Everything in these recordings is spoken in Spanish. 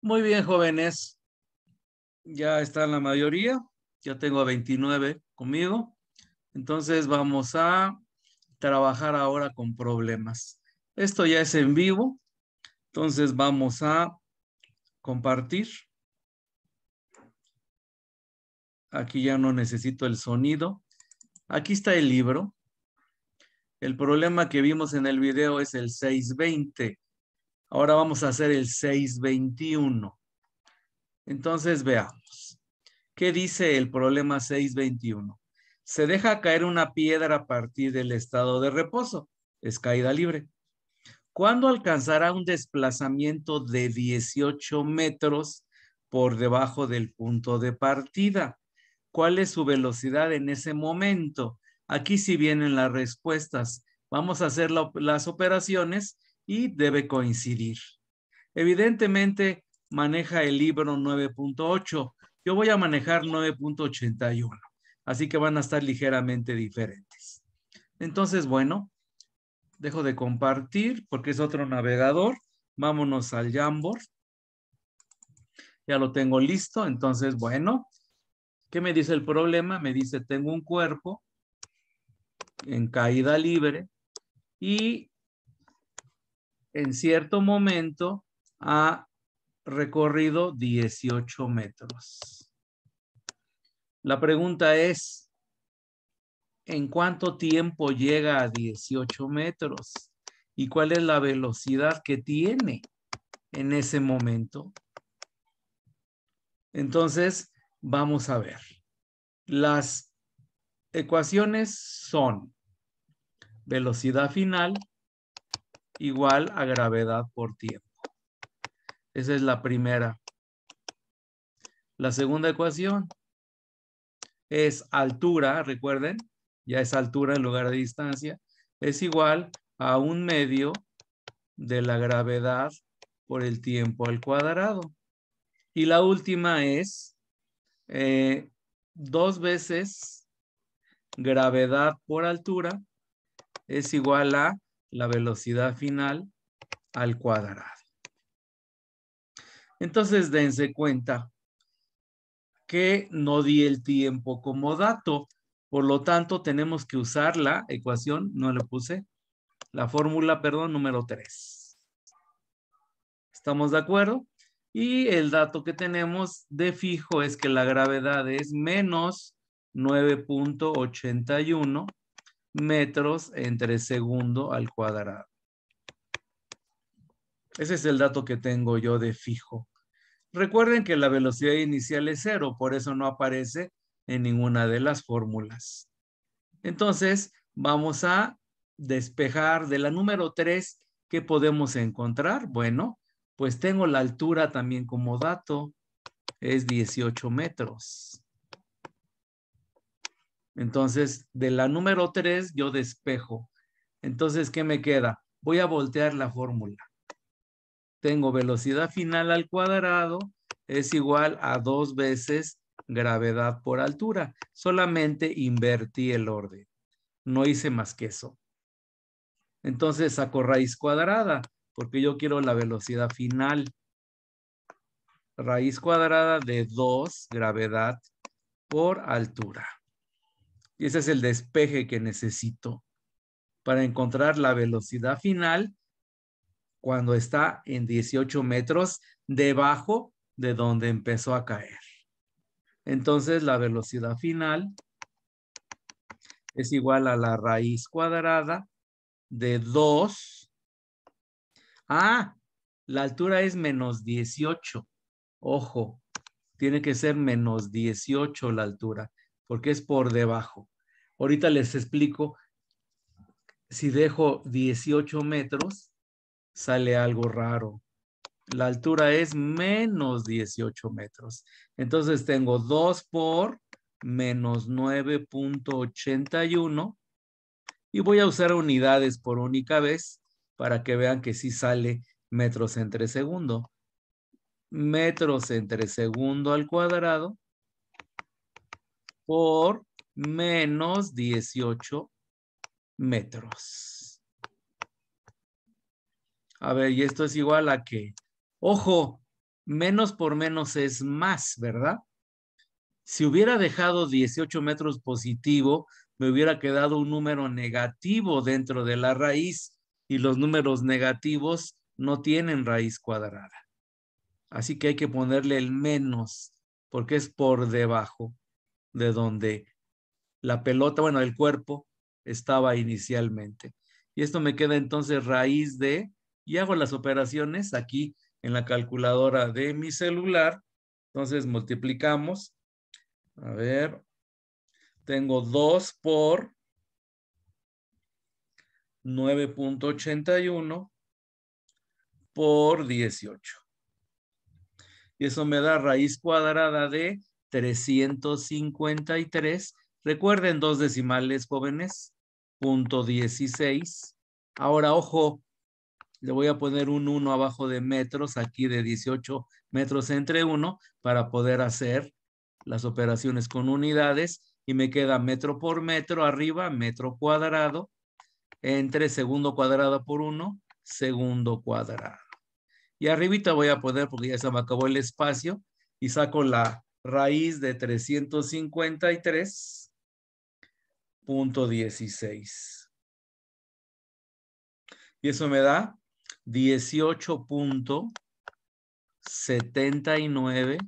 Muy bien, jóvenes. Ya están la mayoría. Ya tengo 29 conmigo. Entonces vamos a trabajar ahora con problemas. Esto ya es en vivo. Entonces vamos a compartir. Aquí ya no necesito el sonido. Aquí está el libro. El problema que vimos en el video es el 620. Ahora vamos a hacer el 621. Entonces veamos. ¿Qué dice el problema 621? Se deja caer una piedra a partir del estado de reposo. Es caída libre. ¿Cuándo alcanzará un desplazamiento de 18 metros por debajo del punto de partida? ¿Cuál es su velocidad en ese momento? Aquí sí vienen las respuestas. Vamos a hacer las operaciones y debe coincidir. Evidentemente maneja el libro 9.8. Yo voy a manejar 9.81. Así que van a estar ligeramente diferentes. Entonces, bueno, dejo de compartir porque es otro navegador. Vámonos al Jamboard. Ya lo tengo listo. Entonces, bueno, ¿qué me dice el problema? Me dice, tengo un cuerpo en caída libre y en cierto momento ha recorrido 18 metros. La pregunta es, ¿en cuánto tiempo llega a 18 metros? ¿Y cuál es la velocidad que tiene en ese momento? Entonces, vamos a ver. Las ecuaciones son velocidad final igual a gravedad por tiempo. Esa es la primera. La segunda ecuación es altura, recuerden, ya es altura en lugar de distancia, es igual a un medio de la gravedad por el tiempo al cuadrado. Y la última es eh, dos veces gravedad por altura es igual a la velocidad final al cuadrado. Entonces, dense cuenta que no di el tiempo como dato. Por lo tanto, tenemos que usar la ecuación, no le puse, la fórmula, perdón, número 3. ¿Estamos de acuerdo? Y el dato que tenemos de fijo es que la gravedad es menos 9.81 metros entre segundo al cuadrado. Ese es el dato que tengo yo de fijo. Recuerden que la velocidad inicial es cero, por eso no aparece en ninguna de las fórmulas. Entonces, vamos a despejar de la número 3, ¿qué podemos encontrar? Bueno, pues tengo la altura también como dato, es 18 metros. Entonces, de la número 3 yo despejo. Entonces, ¿qué me queda? Voy a voltear la fórmula. Tengo velocidad final al cuadrado es igual a dos veces gravedad por altura. Solamente invertí el orden. No hice más que eso. Entonces saco raíz cuadrada porque yo quiero la velocidad final. Raíz cuadrada de 2 gravedad por altura. Y ese es el despeje que necesito para encontrar la velocidad final cuando está en 18 metros debajo de donde empezó a caer. Entonces la velocidad final es igual a la raíz cuadrada de 2. Ah, la altura es menos 18. Ojo, tiene que ser menos 18 la altura porque es por debajo. Ahorita les explico, si dejo 18 metros, sale algo raro. La altura es menos 18 metros. Entonces tengo 2 por menos 9.81 y voy a usar unidades por única vez para que vean que sí sale metros entre segundo. Metros entre segundo al cuadrado por menos 18 metros. A ver, y esto es igual a que, ojo, menos por menos es más, ¿verdad? Si hubiera dejado 18 metros positivo, me hubiera quedado un número negativo dentro de la raíz y los números negativos no tienen raíz cuadrada. Así que hay que ponerle el menos porque es por debajo de donde la pelota, bueno, el cuerpo estaba inicialmente. Y esto me queda entonces raíz de, y hago las operaciones aquí en la calculadora de mi celular. Entonces multiplicamos. A ver, tengo 2 por 9.81 por 18. Y eso me da raíz cuadrada de 353. Recuerden dos decimales, jóvenes. Punto 16. Ahora, ojo, le voy a poner un 1 abajo de metros, aquí de 18 metros entre 1, para poder hacer las operaciones con unidades. Y me queda metro por metro arriba, metro cuadrado, entre segundo cuadrado por 1, segundo cuadrado. Y arribita voy a poner, porque ya se me acabó el espacio, y saco la raíz de 353.16. Y eso me da 18.79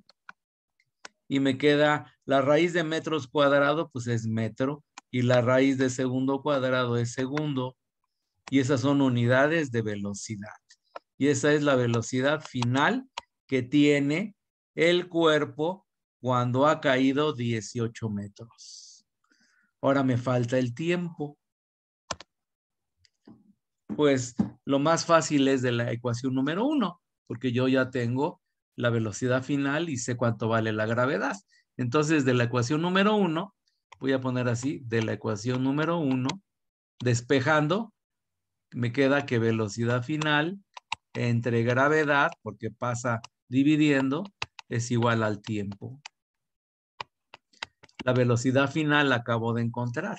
y me queda la raíz de metros cuadrados, pues es metro, y la raíz de segundo cuadrado es segundo, y esas son unidades de velocidad. Y esa es la velocidad final que tiene el cuerpo cuando ha caído 18 metros. Ahora me falta el tiempo. Pues lo más fácil es de la ecuación número uno, porque yo ya tengo la velocidad final y sé cuánto vale la gravedad. Entonces, de la ecuación número uno, voy a poner así, de la ecuación número uno, despejando, me queda que velocidad final entre gravedad, porque pasa dividiendo, es igual al tiempo. La velocidad final la acabo de encontrar.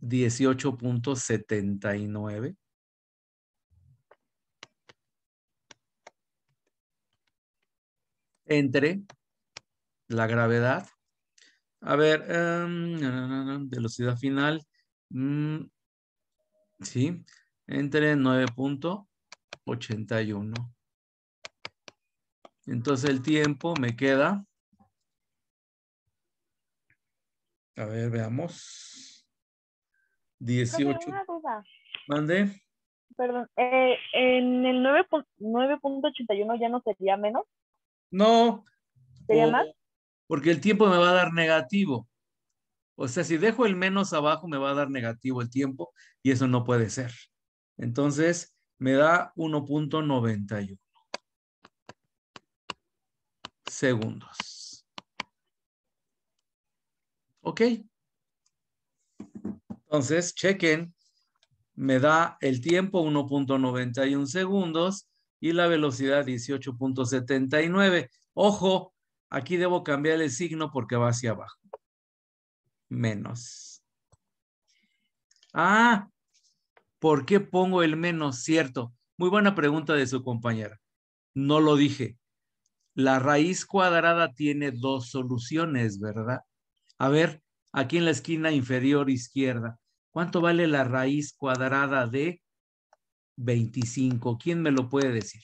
18.79. Entre la gravedad. A ver, em, velocidad final. Mm, sí, entre 9.81. Entonces el tiempo me queda. A ver, veamos. 18. Una duda. Mande. Perdón, eh, en el 9.81 ya no sería menos, No. sería o- más. Porque el tiempo me va a dar negativo. O sea, si dejo el menos abajo, me va a dar negativo el tiempo y eso no puede ser. Entonces, me da 1.91 segundos. ¿Ok? Entonces, chequen. Me da el tiempo 1.91 segundos y la velocidad 18.79. Ojo, aquí debo cambiar el signo porque va hacia abajo. Menos. Ah, ¿por qué pongo el menos? Cierto. Muy buena pregunta de su compañera. No lo dije. La raíz cuadrada tiene dos soluciones, ¿verdad? A ver, aquí en la esquina inferior izquierda, ¿cuánto vale la raíz cuadrada de 25? ¿Quién me lo puede decir?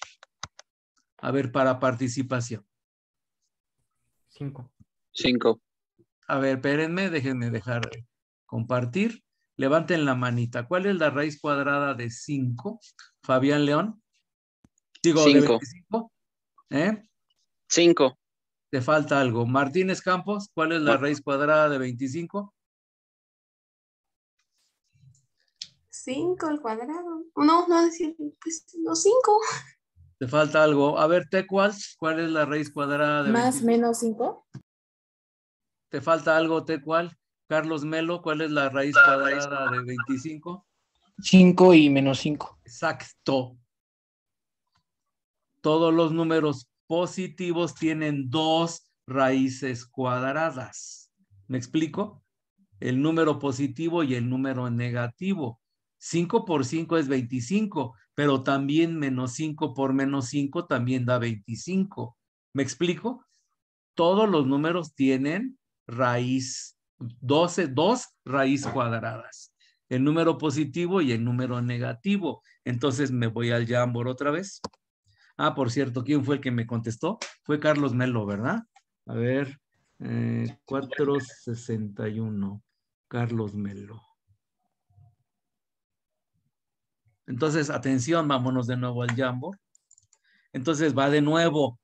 A ver, para participación. 5. 5. A ver, espérenme, déjenme dejar de compartir. Levanten la manita. ¿Cuál es la raíz cuadrada de 5? Fabián León. Digo, de Cinco. 25. ¿Eh? 5. Te falta algo. Martínez Campos, ¿cuál es la raíz cuadrada de 25? 5 al cuadrado. No, no decir, pues los 5. Te falta algo. A ver, Tecual, ¿cuál es la raíz cuadrada de Más 25? menos 5. Te falta algo, Tecual. Carlos Melo, ¿cuál es la raíz cuadrada de 25? 5 y menos 5. Exacto. Todos los números positivos tienen dos raíces cuadradas. ¿Me explico? El número positivo y el número negativo. 5 por 5 es 25, pero también menos 5 por menos 5 también da 25. ¿Me explico? Todos los números tienen raíz 12, dos raíz cuadradas. El número positivo y el número negativo. Entonces me voy al Jamboard otra vez. Ah, por cierto, ¿quién fue el que me contestó? Fue Carlos Melo, ¿verdad? A ver, eh, 461. Carlos Melo. Entonces, atención, vámonos de nuevo al Jamboard. Entonces va de nuevo.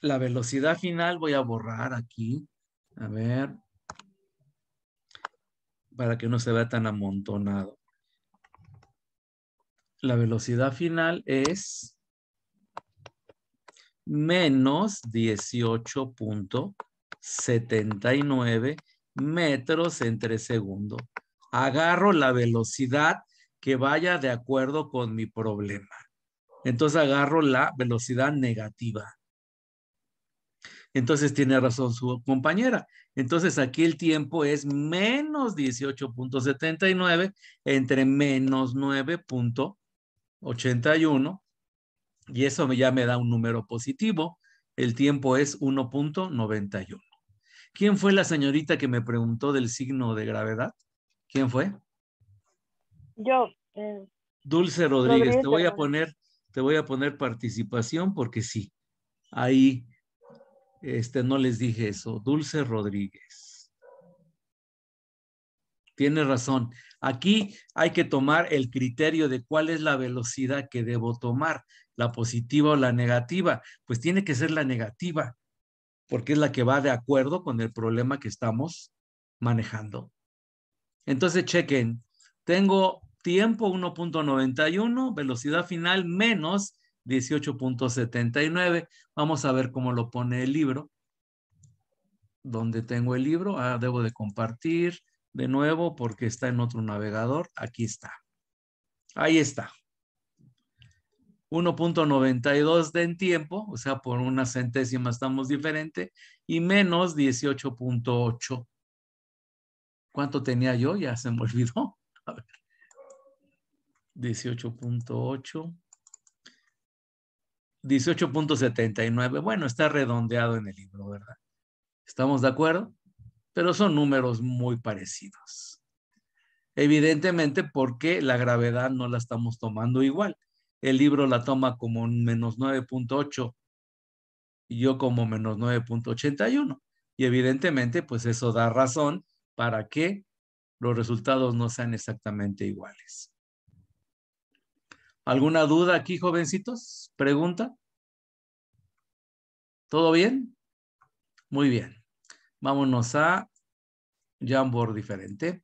La velocidad final voy a borrar aquí. A ver. Para que no se vea tan amontonado. La velocidad final es menos 18.79 metros entre segundo. Agarro la velocidad que vaya de acuerdo con mi problema. Entonces agarro la velocidad negativa. Entonces tiene razón su compañera. Entonces aquí el tiempo es menos 18.79 entre menos 9.81 y eso ya me da un número positivo. El tiempo es 1.91. ¿Quién fue la señorita que me preguntó del signo de gravedad? ¿Quién fue? Yo. eh, Dulce Rodríguez, Rodríguez te voy a poner, te voy a poner participación porque sí. Ahí, este, no les dije eso. Dulce Rodríguez. Tiene razón. Aquí hay que tomar el criterio de cuál es la velocidad que debo tomar, la positiva o la negativa. Pues tiene que ser la negativa, porque es la que va de acuerdo con el problema que estamos manejando. Entonces, chequen. Tengo tiempo 1.91, velocidad final menos 18.79. Vamos a ver cómo lo pone el libro. ¿Dónde tengo el libro? Ah, debo de compartir de nuevo porque está en otro navegador. Aquí está. Ahí está. 1.92 de en tiempo, o sea, por una centésima estamos diferente, y menos 18.8. ¿Cuánto tenía yo? Ya se me olvidó. A ver. 18.8. 18.79. Bueno, está redondeado en el libro, ¿verdad? ¿Estamos de acuerdo? Pero son números muy parecidos. Evidentemente porque la gravedad no la estamos tomando igual. El libro la toma como menos 9.8 y yo como menos 9.81. Y evidentemente pues eso da razón para que los resultados no sean exactamente iguales. ¿Alguna duda aquí, jovencitos? ¿Pregunta? ¿Todo bien? Muy bien. Vámonos a Jamboard diferente.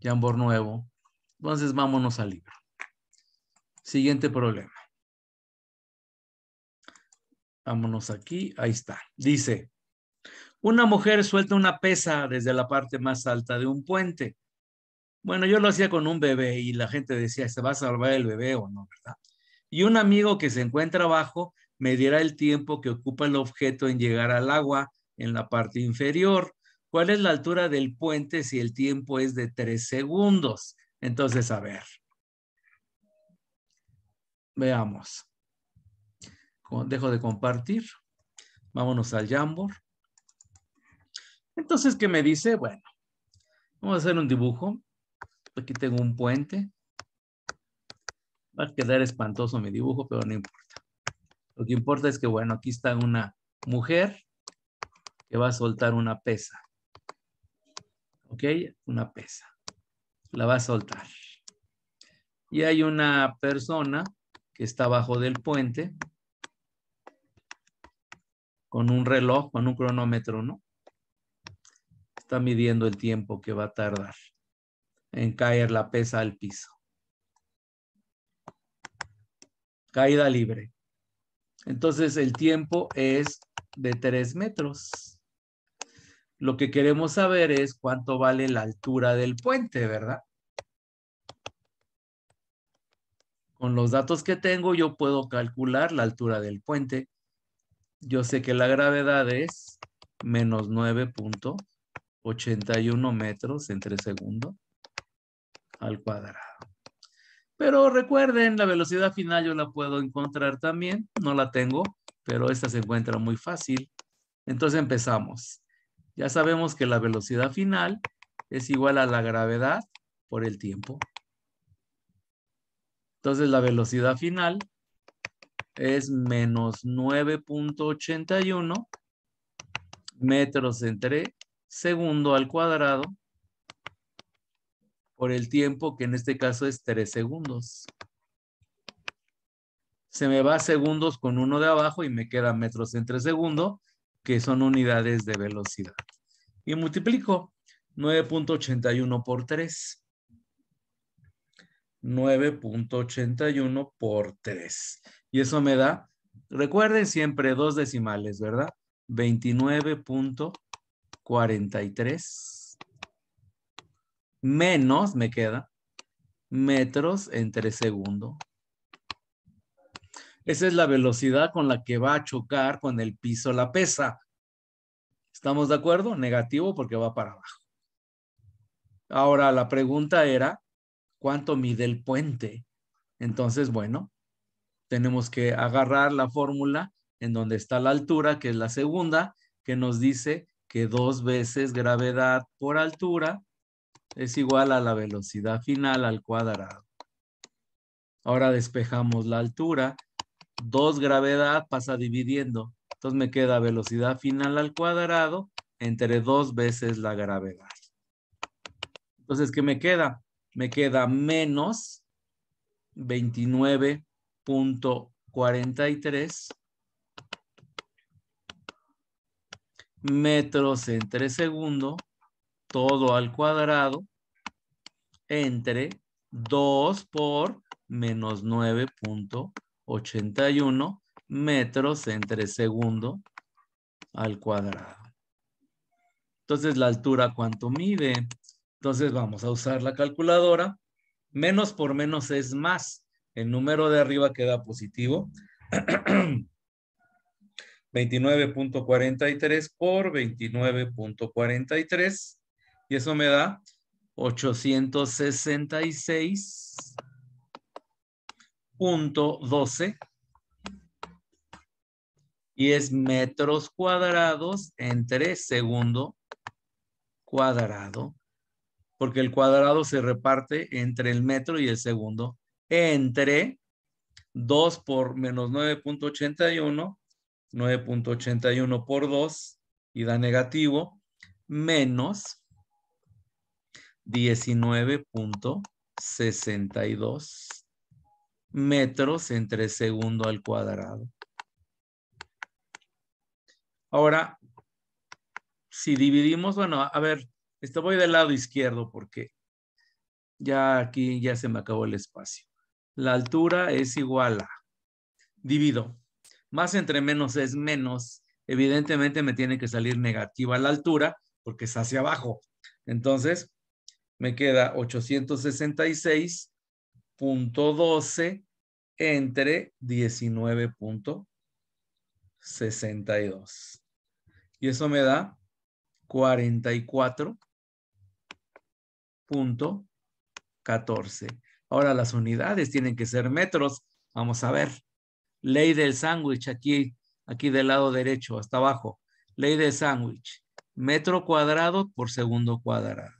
Jamboard nuevo. Entonces vámonos al libro. Siguiente problema. Vámonos aquí. Ahí está. Dice, una mujer suelta una pesa desde la parte más alta de un puente. Bueno, yo lo hacía con un bebé y la gente decía, ¿se va a salvar el bebé o no? ¿verdad? Y un amigo que se encuentra abajo medirá el tiempo que ocupa el objeto en llegar al agua en la parte inferior. ¿Cuál es la altura del puente si el tiempo es de tres segundos? Entonces, a ver. Veamos. Dejo de compartir. Vámonos al Jamboard. Entonces, ¿qué me dice? Bueno, vamos a hacer un dibujo. Aquí tengo un puente. Va a quedar espantoso mi dibujo, pero no importa. Lo que importa es que, bueno, aquí está una mujer que va a soltar una pesa. ¿Ok? Una pesa. La va a soltar. Y hay una persona que está abajo del puente con un reloj, con un cronómetro, ¿no? Está midiendo el tiempo que va a tardar en caer la pesa al piso. Caída libre. Entonces el tiempo es de 3 metros. Lo que queremos saber es cuánto vale la altura del puente, ¿verdad? Con los datos que tengo yo puedo calcular la altura del puente. Yo sé que la gravedad es menos 9.81 metros entre segundo al cuadrado. Pero recuerden, la velocidad final yo la puedo encontrar también. No la tengo, pero esta se encuentra muy fácil. Entonces empezamos. Ya sabemos que la velocidad final es igual a la gravedad por el tiempo. Entonces la velocidad final es menos 9.81 metros entre segundo al cuadrado por el tiempo que en este caso es 3 segundos. Se me va segundos con uno de abajo y me queda metros entre segundo, que son unidades de velocidad. Y multiplico 9.81 por 3. 9.81 por 3. Y eso me da, recuerden siempre dos decimales, ¿verdad? 29.43 menos, me queda, metros entre segundo. Esa es la velocidad con la que va a chocar con el piso la pesa. ¿Estamos de acuerdo? Negativo porque va para abajo. Ahora, la pregunta era, ¿cuánto mide el puente? Entonces, bueno, tenemos que agarrar la fórmula en donde está la altura, que es la segunda, que nos dice que dos veces gravedad por altura es igual a la velocidad final al cuadrado. Ahora despejamos la altura. Dos gravedad pasa dividiendo. Entonces me queda velocidad final al cuadrado entre dos veces la gravedad. Entonces, ¿qué me queda? Me queda menos 29.43 metros entre segundo todo al cuadrado entre 2 por menos 9.81 metros entre segundo al cuadrado. Entonces, la altura, ¿cuánto mide? Entonces, vamos a usar la calculadora. Menos por menos es más. El número de arriba queda positivo. 29.43 por 29.43 y eso me da 866.12 y es metros cuadrados entre segundo cuadrado, porque el cuadrado se reparte entre el metro y el segundo, entre 2 por menos 9.81, 9.81 por 2 y da negativo, menos 19.62 metros entre segundo al cuadrado. Ahora, si dividimos, bueno, a ver, esto voy del lado izquierdo porque ya aquí ya se me acabó el espacio. La altura es igual a, divido, más entre menos es menos, evidentemente me tiene que salir negativa la altura porque es hacia abajo. Entonces, me queda 866.12 entre 19.62. Y eso me da 44.14. Ahora las unidades tienen que ser metros. Vamos a ver. Ley del sándwich aquí, aquí del lado derecho, hasta abajo. Ley del sándwich. Metro cuadrado por segundo cuadrado.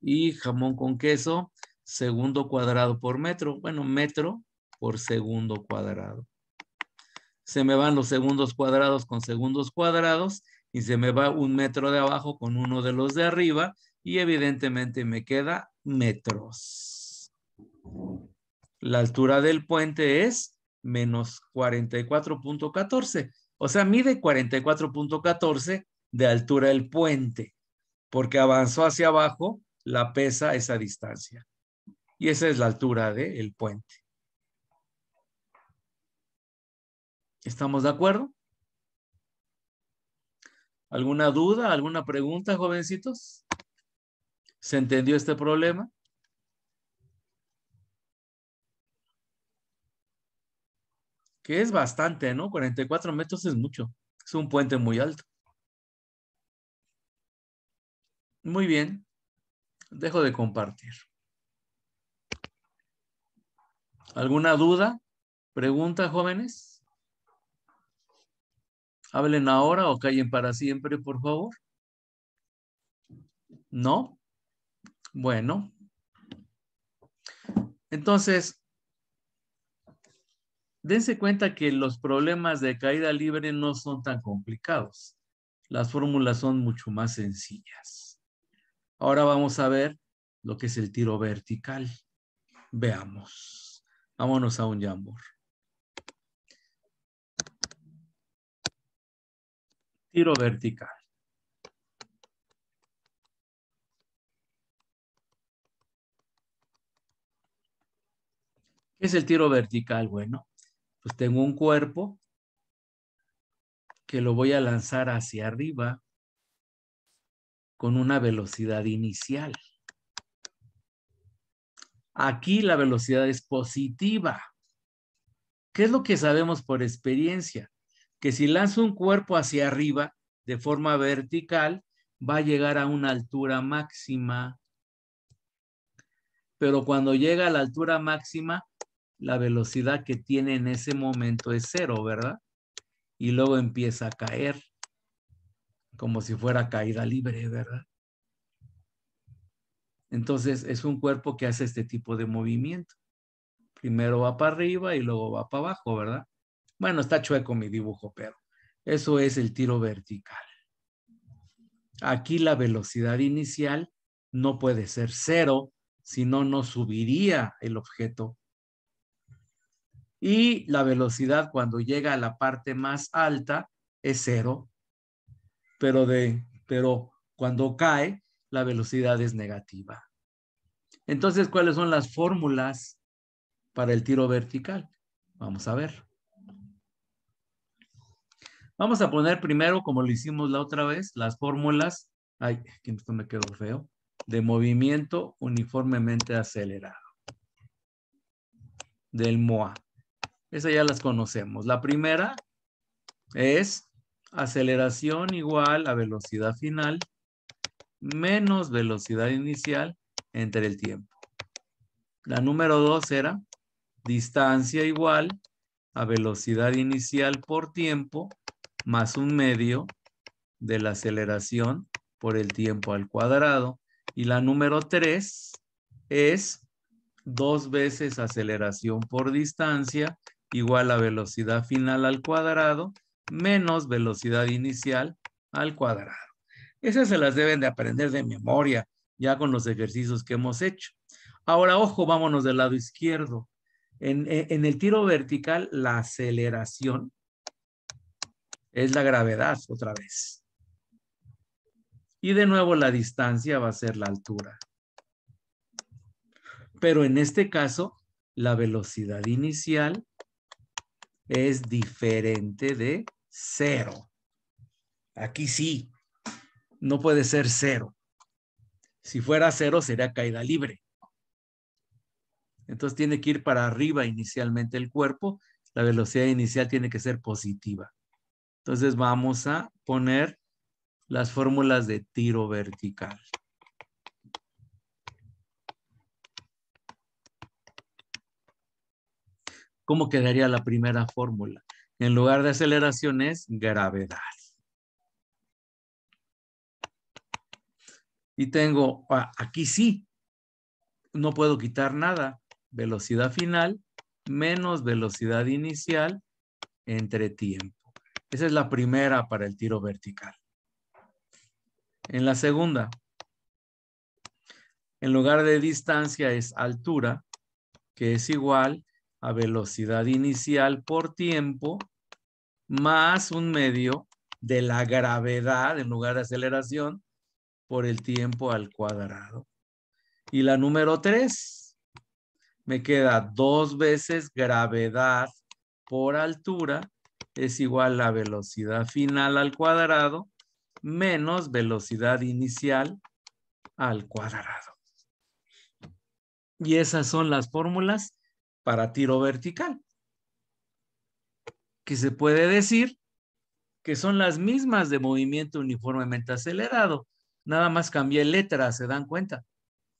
Y jamón con queso, segundo cuadrado por metro. Bueno, metro por segundo cuadrado. Se me van los segundos cuadrados con segundos cuadrados y se me va un metro de abajo con uno de los de arriba y evidentemente me queda metros. La altura del puente es menos 44.14. O sea, mide 44.14 de altura el puente, porque avanzó hacia abajo la pesa esa distancia. Y esa es la altura del puente. ¿Estamos de acuerdo? ¿Alguna duda, alguna pregunta, jovencitos? ¿Se entendió este problema? Que es bastante, ¿no? 44 metros es mucho. Es un puente muy alto. Muy bien. Dejo de compartir. ¿Alguna duda? ¿Pregunta, jóvenes? Hablen ahora o callen para siempre, por favor. ¿No? Bueno. Entonces, dense cuenta que los problemas de caída libre no son tan complicados. Las fórmulas son mucho más sencillas. Ahora vamos a ver lo que es el tiro vertical. Veamos. Vámonos a un Jamboard. Tiro vertical. ¿Qué es el tiro vertical? Bueno, pues tengo un cuerpo que lo voy a lanzar hacia arriba con una velocidad inicial. Aquí la velocidad es positiva. ¿Qué es lo que sabemos por experiencia? Que si lanzo un cuerpo hacia arriba de forma vertical, va a llegar a una altura máxima. Pero cuando llega a la altura máxima, la velocidad que tiene en ese momento es cero, ¿verdad? Y luego empieza a caer, como si fuera caída libre, ¿verdad? Entonces es un cuerpo que hace este tipo de movimiento. Primero va para arriba y luego va para abajo, ¿verdad? Bueno, está chueco mi dibujo, pero eso es el tiro vertical. Aquí la velocidad inicial no puede ser cero, si no, no subiría el objeto y la velocidad cuando llega a la parte más alta es cero, pero, de, pero cuando cae, la velocidad es negativa. Entonces, ¿cuáles son las fórmulas para el tiro vertical? Vamos a ver. Vamos a poner primero, como lo hicimos la otra vez, las fórmulas, ay, que esto me quedó feo, de movimiento uniformemente acelerado del MOA. Esas ya las conocemos. La primera es aceleración igual a velocidad final menos velocidad inicial entre el tiempo. La número dos era distancia igual a velocidad inicial por tiempo más un medio de la aceleración por el tiempo al cuadrado. Y la número tres es dos veces aceleración por distancia igual a velocidad final al cuadrado menos velocidad inicial al cuadrado. Esas se las deben de aprender de memoria ya con los ejercicios que hemos hecho. Ahora, ojo, vámonos del lado izquierdo. En, en el tiro vertical, la aceleración es la gravedad otra vez. Y de nuevo la distancia va a ser la altura. Pero en este caso, la velocidad inicial es diferente de cero. Aquí sí, no puede ser cero. Si fuera cero sería caída libre. Entonces tiene que ir para arriba inicialmente el cuerpo. La velocidad inicial tiene que ser positiva. Entonces vamos a poner las fórmulas de tiro vertical. ¿Cómo quedaría la primera fórmula? En lugar de aceleración es gravedad. Y tengo, ah, aquí sí, no puedo quitar nada. Velocidad final menos velocidad inicial entre tiempo. Esa es la primera para el tiro vertical. En la segunda, en lugar de distancia es altura, que es igual a velocidad inicial por tiempo más un medio de la gravedad en lugar de aceleración por el tiempo al cuadrado. Y la número tres, me queda dos veces gravedad por altura es igual a velocidad final al cuadrado menos velocidad inicial al cuadrado. Y esas son las fórmulas para tiro vertical. Que se puede decir que son las mismas de movimiento uniformemente acelerado. Nada más cambié letra, ¿se dan cuenta?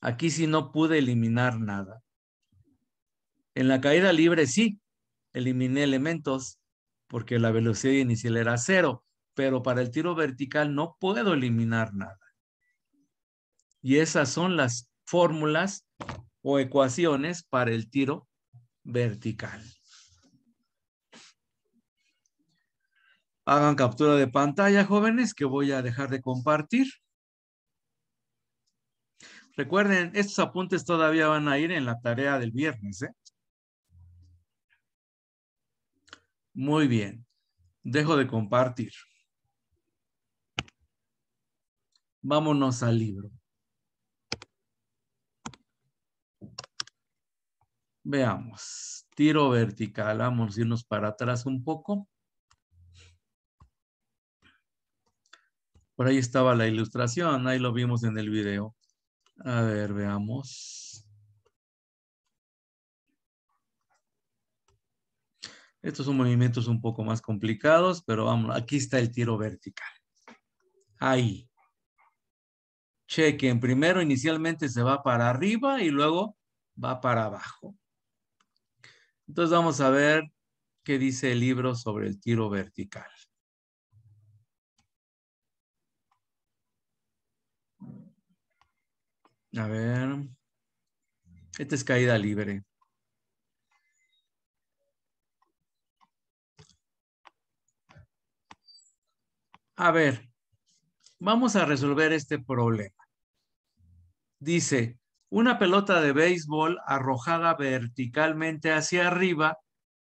Aquí sí no pude eliminar nada. En la caída libre sí, eliminé elementos porque la velocidad inicial era cero, pero para el tiro vertical no puedo eliminar nada. Y esas son las fórmulas o ecuaciones para el tiro vertical. Hagan captura de pantalla, jóvenes, que voy a dejar de compartir. Recuerden, estos apuntes todavía van a ir en la tarea del viernes. ¿eh? Muy bien. Dejo de compartir. Vámonos al libro. Veamos. Tiro vertical. Vamos a irnos para atrás un poco. Por ahí estaba la ilustración. Ahí lo vimos en el video. A ver, veamos. Estos son movimientos un poco más complicados, pero vamos, aquí está el tiro vertical. Ahí. Chequen, primero inicialmente se va para arriba y luego va para abajo. Entonces vamos a ver qué dice el libro sobre el tiro vertical. A ver. Esta es caída libre. A ver, vamos a resolver este problema. Dice, una pelota de béisbol arrojada verticalmente hacia arriba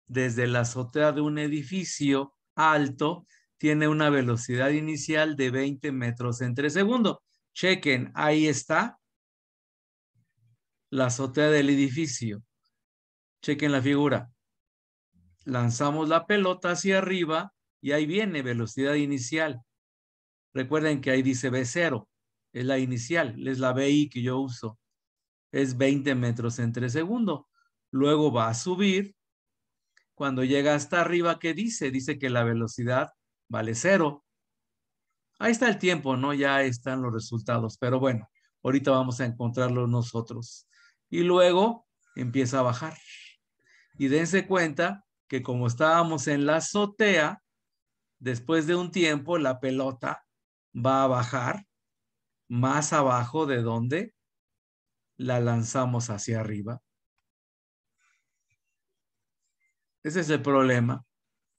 desde la azotea de un edificio alto tiene una velocidad inicial de 20 metros entre segundo. Chequen, ahí está la azotea del edificio. Chequen la figura. Lanzamos la pelota hacia arriba y ahí viene velocidad inicial. Recuerden que ahí dice B0, es la inicial, es la BI que yo uso. Es 20 metros entre segundo. Luego va a subir. Cuando llega hasta arriba, ¿qué dice? Dice que la velocidad vale cero. Ahí está el tiempo, ¿no? Ya están los resultados. Pero bueno, ahorita vamos a encontrarlo nosotros. Y luego empieza a bajar. Y dense cuenta que como estábamos en la azotea, después de un tiempo la pelota va a bajar más abajo de donde la lanzamos hacia arriba. Ese es el problema.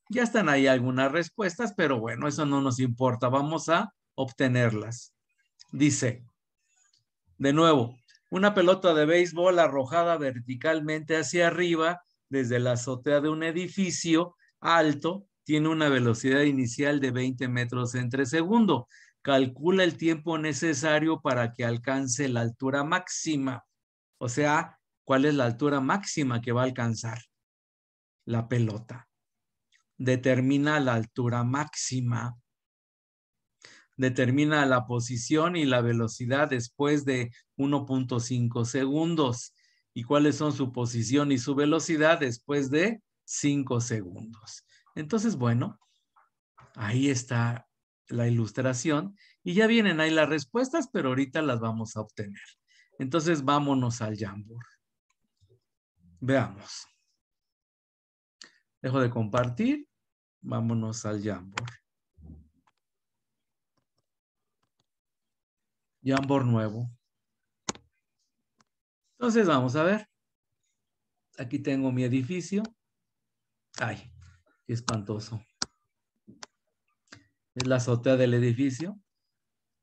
Ya están ahí algunas respuestas, pero bueno, eso no nos importa. Vamos a obtenerlas. Dice, de nuevo, una pelota de béisbol arrojada verticalmente hacia arriba desde la azotea de un edificio alto tiene una velocidad inicial de 20 metros entre segundo. Calcula el tiempo necesario para que alcance la altura máxima. O sea, ¿cuál es la altura máxima que va a alcanzar? La pelota. Determina la altura máxima. Determina la posición y la velocidad después de 1.5 segundos. ¿Y cuáles son su posición y su velocidad después de 5 segundos? Entonces, bueno, ahí está la ilustración y ya vienen ahí las respuestas, pero ahorita las vamos a obtener. Entonces, vámonos al Jamboard. Veamos. Dejo de compartir. Vámonos al Jamboard. Jamboard nuevo. Entonces, vamos a ver. Aquí tengo mi edificio. Ay, Qué espantoso. Es la azotea del edificio.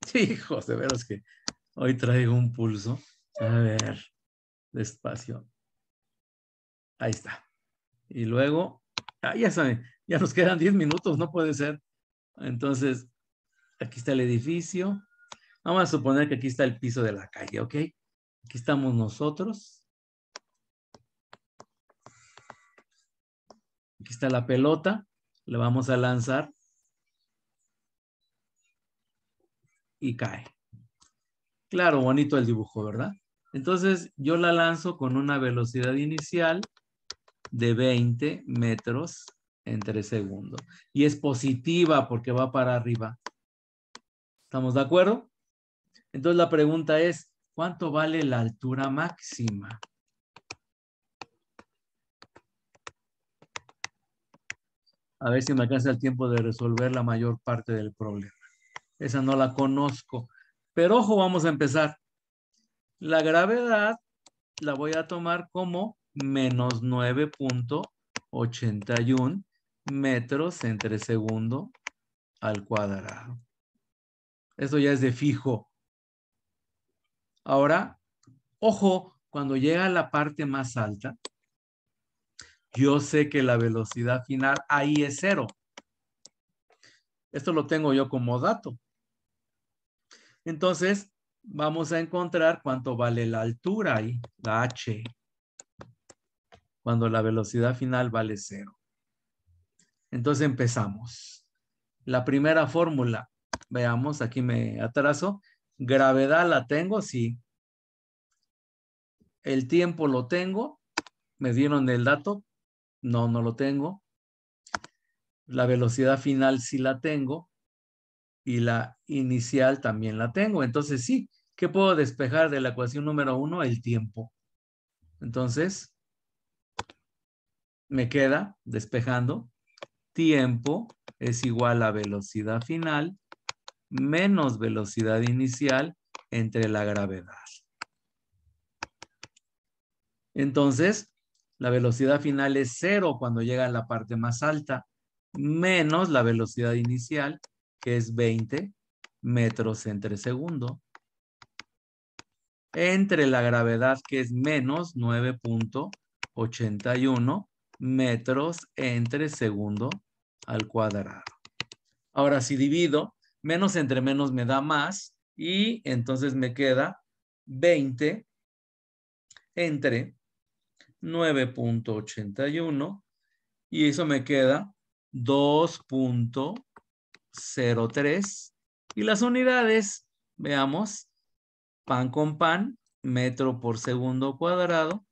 Hijos, de veras que hoy traigo un pulso. A ver, despacio. Ahí está. Y luego, ah, ya saben, ya nos quedan 10 minutos, no puede ser. Entonces, aquí está el edificio. Vamos a suponer que aquí está el piso de la calle, ¿ok? Aquí estamos nosotros. Aquí está la pelota, le vamos a lanzar y cae. Claro, bonito el dibujo, ¿verdad? Entonces yo la lanzo con una velocidad inicial de 20 metros entre segundos. Y es positiva porque va para arriba. ¿Estamos de acuerdo? Entonces la pregunta es, ¿Cuánto vale la altura máxima? A ver si me alcanza el tiempo de resolver la mayor parte del problema. Esa no la conozco. Pero ojo, vamos a empezar. La gravedad la voy a tomar como menos 9.81 metros entre segundo al cuadrado. Eso ya es de fijo. Ahora, ojo, cuando llega a la parte más alta, yo sé que la velocidad final ahí es cero. Esto lo tengo yo como dato. Entonces, vamos a encontrar cuánto vale la altura ahí, la h, cuando la velocidad final vale cero. Entonces empezamos. La primera fórmula, veamos, aquí me atraso. Gravedad la tengo, sí. El tiempo lo tengo. Me dieron el dato. No, no lo tengo. La velocidad final sí la tengo. Y la inicial también la tengo. Entonces sí, ¿qué puedo despejar de la ecuación número uno? El tiempo. Entonces, me queda despejando. Tiempo es igual a velocidad final menos velocidad inicial entre la gravedad. Entonces, la velocidad final es cero cuando llega a la parte más alta, menos la velocidad inicial, que es 20 metros entre segundo, entre la gravedad, que es menos 9.81 metros entre segundo al cuadrado. Ahora, si divido, menos entre menos me da más y entonces me queda 20 entre 9.81 y eso me queda 2.03 y las unidades, veamos, pan con pan, metro por segundo cuadrado,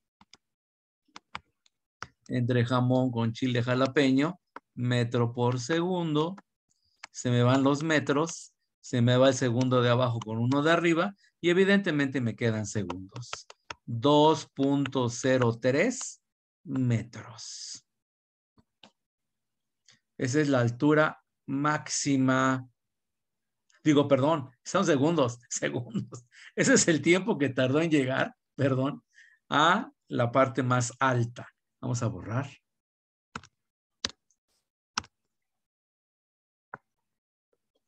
entre jamón con chile jalapeño, metro por segundo, se me van los metros, se me va el segundo de abajo con uno de arriba y evidentemente me quedan segundos. 2.03 metros. Esa es la altura máxima. Digo, perdón, son segundos, segundos. Ese es el tiempo que tardó en llegar, perdón, a la parte más alta. Vamos a borrar.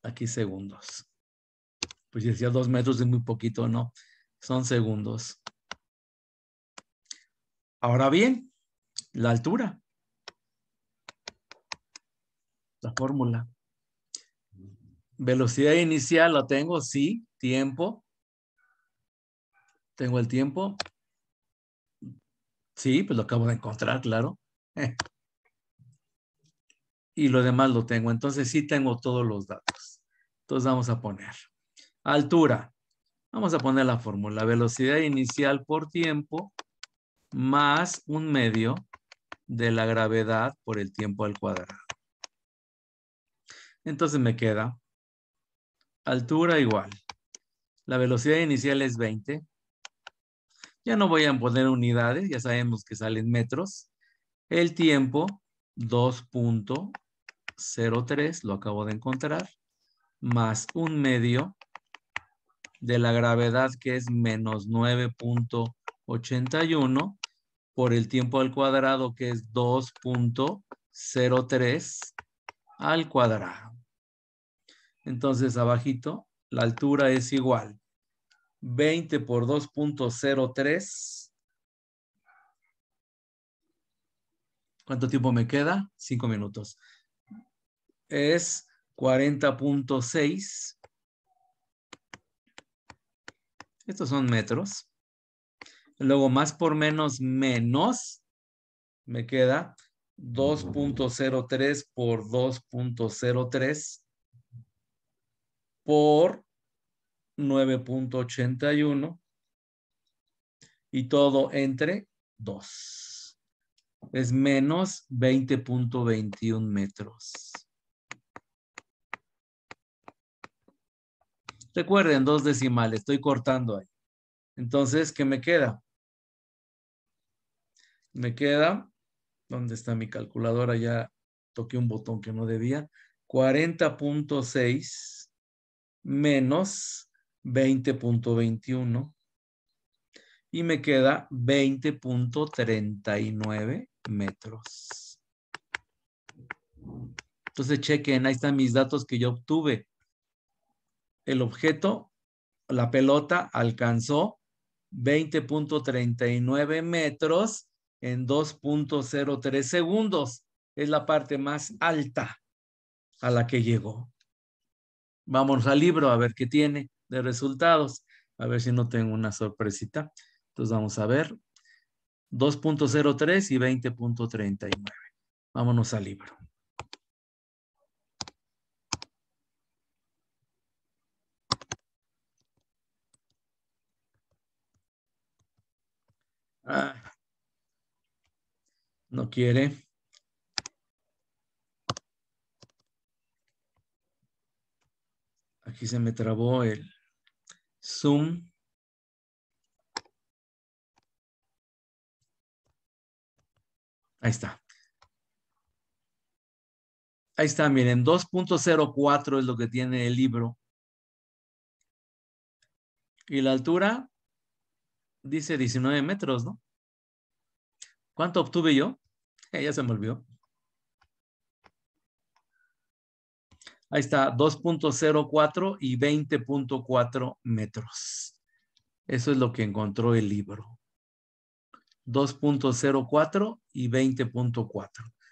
Aquí segundos. Pues decía dos metros de muy poquito, no. Son segundos. Ahora bien, la altura. La fórmula. Velocidad inicial la tengo, sí. Tiempo. Tengo el tiempo. Sí, pues lo acabo de encontrar, claro. y lo demás lo tengo. Entonces sí tengo todos los datos. Entonces vamos a poner altura. Vamos a poner la fórmula. Velocidad inicial por tiempo más un medio de la gravedad por el tiempo al cuadrado. Entonces me queda altura igual. La velocidad inicial es 20. Ya no voy a poner unidades, ya sabemos que salen metros. El tiempo 2.03, lo acabo de encontrar, más un medio de la gravedad que es menos 9.81 por el tiempo al cuadrado que es 2.03 al cuadrado. Entonces abajito la altura es igual 20 por 2.03 ¿Cuánto tiempo me queda? Cinco minutos. Es 40.6. Estos son metros. Luego más por menos menos me queda 2.03 por 2.03 por 9.81 y todo entre 2 es menos 20.21 metros. Recuerden, dos decimales, estoy cortando ahí. Entonces, ¿qué me queda? Me queda, ¿dónde está mi calculadora? Ya toqué un botón que no debía. 40.6 menos 20.21 y me queda 20.39 metros. Entonces chequen, ahí están mis datos que yo obtuve. El objeto, la pelota, alcanzó 20.39 metros en 2.03 segundos. Es la parte más alta a la que llegó. Vamos al libro a ver qué tiene de resultados. A ver si no tengo una sorpresita. Entonces vamos a ver. 2.03 y 20.39. Vámonos al libro. Ah, no quiere. Aquí se me trabó el Zoom. Ahí está. Ahí está, miren, 2.04 es lo que tiene el libro. Y la altura dice 19 metros, ¿no? ¿Cuánto obtuve yo? ya se me olvidó. Ahí está, 2.04 y 20.4 metros. Eso es lo que encontró el libro. 2.04 y 20.4.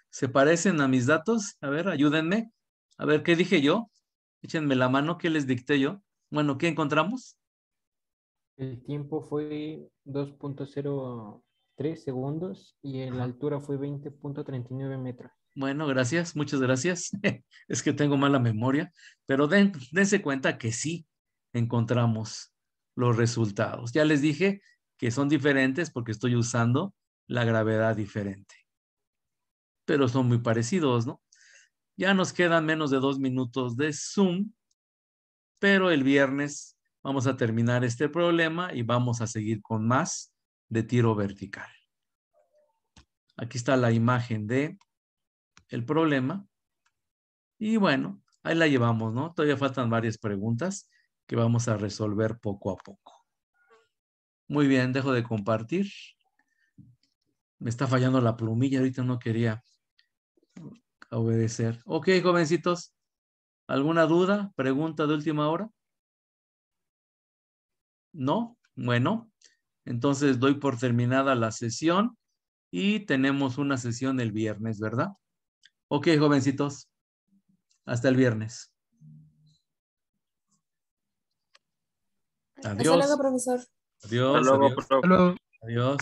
¿Se parecen a mis datos? A ver, ayúdenme. A ver, ¿qué dije yo? Échenme la mano, ¿qué les dicté yo? Bueno, ¿qué encontramos? El tiempo fue 2.03 segundos y la altura fue 20.39 metros. Bueno, gracias, muchas gracias. es que tengo mala memoria, pero den, dense cuenta que sí encontramos los resultados. Ya les dije que son diferentes porque estoy usando la gravedad diferente. Pero son muy parecidos, ¿no? Ya nos quedan menos de dos minutos de Zoom, pero el viernes Vamos a terminar este problema y vamos a seguir con más de tiro vertical. Aquí está la imagen de el problema. Y bueno, ahí la llevamos, ¿no? Todavía faltan varias preguntas que vamos a resolver poco a poco. Muy bien, dejo de compartir. Me está fallando la plumilla, ahorita no quería obedecer. Ok, jovencitos, ¿alguna duda, pregunta de última hora? ¿No? Bueno, entonces doy por terminada la sesión y tenemos una sesión el viernes, ¿verdad? Ok, jovencitos. Hasta el viernes. Adiós. Hasta luego, profesor. Adiós. Hasta luego, adiós. profe. Adiós.